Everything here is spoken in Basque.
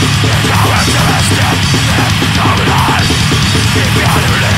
Run into my way, nobody else